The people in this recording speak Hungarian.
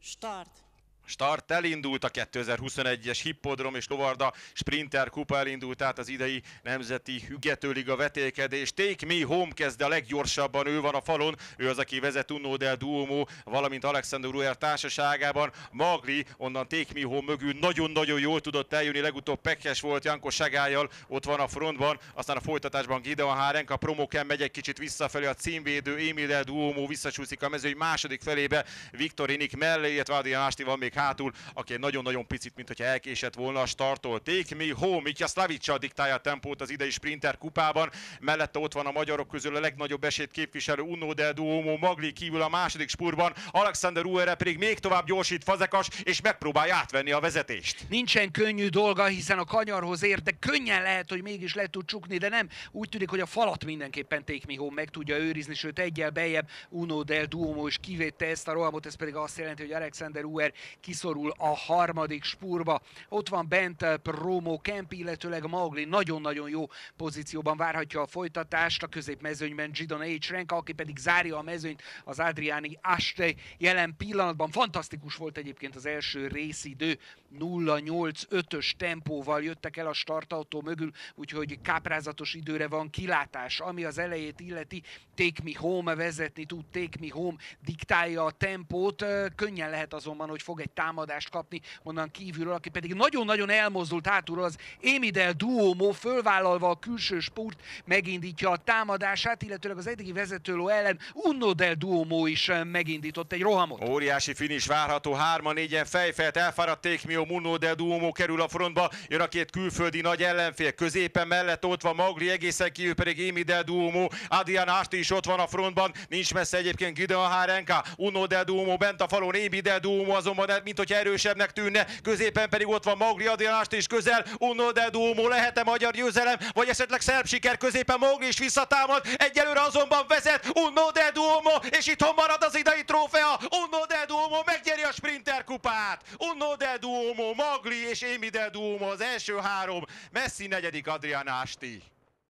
Start. Start elindult a 2021-es Hippodrom és Lovarda Sprinter Kupa elindult, tehát az idei Nemzeti Hügetőliga vetélkedés. Take Me Home kezd a leggyorsabban, ő van a falon, ő az, aki vezet Uno del Duomo, valamint Alexander Ruer társaságában. Magli onnan Take Me Home mögül nagyon-nagyon jól tudott eljönni, legutóbb Pekes volt Janko Segályjal, ott van a frontban, aztán a folytatásban Gideon Hárenka, Promoken megy egy kicsit visszafelé, a címvédő Emil del Duomo visszacsúszik a mezőny második felébe, Viktorinik mellé, illetve Adrian Ásti van még hátul, aki nagyon-nagyon picit, mint hogyha elkésett volna a starttól. Take me home, Mitya Slavica diktálja a tempót az idei Sprinter kupában. Mellette ott van a magyarok közül a legnagyobb esélyt képviselő Uno de Duomo, Magli kívül a második spurban. Alexander Uere pedig még tovább gyorsít Fazekas, és megpróbálja átvenni a vezetést. Nincsen könnyű dolga, hiszen a kanyarhoz ér, de könnyen lehet, hogy mégis le tud csukni, de nem. Úgy tűnik, hogy a falat mindenképpen Take Me Home meg tudja őrizni, sőt egyel bejebb Uno del Duomo is kivédte ezt a rohamot, ez pedig azt jelenti, hogy Alexander Uer kiszorul a harmadik spurba. Ott van bent eh, Promo Kemp, illetőleg Maugli nagyon-nagyon jó pozícióban várhatja a folytatást. A középmezőnyben Gidon H. Renka, aki pedig zárja a mezőnyt az Adriani Aste jelen pillanatban. Fantasztikus volt egyébként az első részidő. 0-8-5-ös tempóval jöttek el a startautó mögül, úgyhogy káprázatos időre van kilátás. Ami az elejét illeti, Take Me Home vezetni tud, Take Me Home diktálja a tempót. Eh, Könnyen lehet azonban, hogy fog egy támadást kapni onnan kívülről, aki pedig nagyon-nagyon elmozdult hátulról az Emidel Duomo fölvállalva a külső spurt megindítja a támadását, illetőleg az eddigi vezetőló ellen Unno del Duomo is eh, megindított egy rohamot. Óriási finish várható, hárman, négyen fejfelt, elfáradt Tékmió, Muno de Duomo kerül a frontba, jön a két külföldi nagy ellenfél, középen mellett ott van Magli, egészen kívül pedig Emi de Duomo, Adrian Asti is ott van a frontban, nincs messze egyébként Gideon Hárenka, Uno de Duomo bent a falon, Emi de Duomo azonban, mint hogy erősebbnek tűnne, középen pedig ott van Magli, Adrian Asti is közel, Uno de Duomo, lehet-e magyar győzelem, vagy esetleg szerb siker, középen Magli is visszatámad, egyelőre azonban vezet Uno de Duomo, és itthon marad az idei trófea, Uno de Duomo megnyeri a Sprinter kupát, Uno de Duomo, Magli és Emi de Duomo az első három, Messi negyedik Adrian Asti.